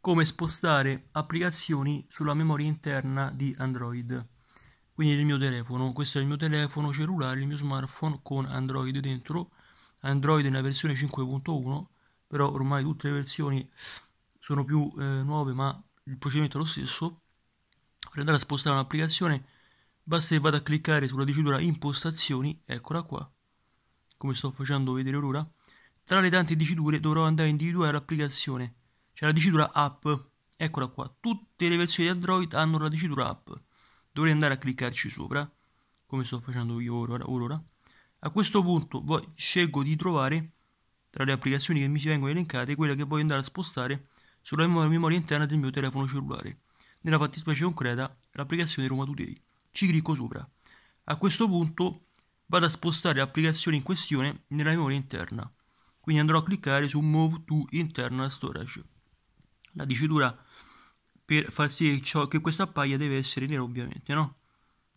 come spostare applicazioni sulla memoria interna di Android. Quindi del mio telefono, questo è il mio telefono cellulare, il mio smartphone con Android dentro. Android nella versione 5.1, però ormai tutte le versioni sono più eh, nuove, ma il procedimento è lo stesso. Per andare a spostare un'applicazione basta che vada a cliccare sulla dicitura impostazioni, eccola qua, come sto facendo vedere ora. Tra le tante diciture dovrò andare a individuare l'applicazione c'è la dicitura app, eccola qua, tutte le versioni di Android hanno la dicitura app, dovrei andare a cliccarci sopra, come sto facendo io ora. ora. A questo punto poi scelgo di trovare tra le applicazioni che mi ci vengono elencate quella che voglio andare a spostare sulla memoria interna del mio telefono cellulare. Nella fattispecie concreta l'applicazione Roma Today. Ci clicco sopra. A questo punto vado a spostare l'applicazione in questione nella memoria interna. Quindi andrò a cliccare su Move to Internal Storage la dicitura per far sì che, ciò, che questa appaia deve essere nera ovviamente, no?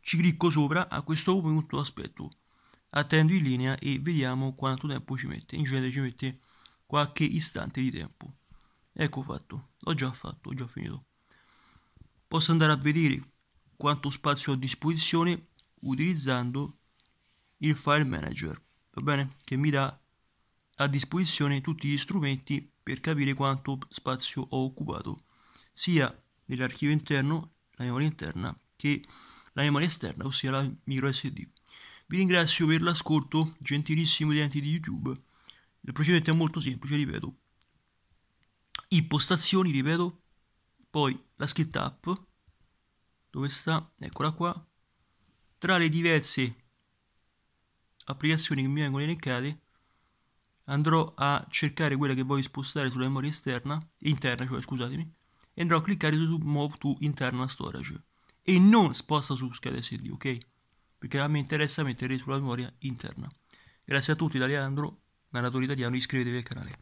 Ci clicco sopra, a questo punto aspetto, attendo in linea e vediamo quanto tempo ci mette. In genere ci mette qualche istante di tempo. Ecco fatto, l'ho già fatto, ho già finito. Posso andare a vedere quanto spazio ho a disposizione utilizzando il file manager, va bene? Che mi dà a disposizione tutti gli strumenti per capire quanto spazio ho occupato, sia nell'archivio interno, la memoria interna, che la memoria esterna, ossia la micro SD. Vi ringrazio per l'ascolto, gentilissimi utenti di YouTube. Il procedimento è molto semplice, ripeto. Impostazioni, ripeto, poi la scritta app, dove sta? Eccola qua. Tra le diverse applicazioni che mi vengono elencate, andrò a cercare quella che voglio spostare sulla memoria esterna, interna, cioè scusatemi, e andrò a cliccare su Move to Internal Storage e non sposta su scheda SD, ok? Perché a me interessa mettere sulla memoria interna. Grazie a tutti da Leandro, narratore italiano, iscrivetevi al canale.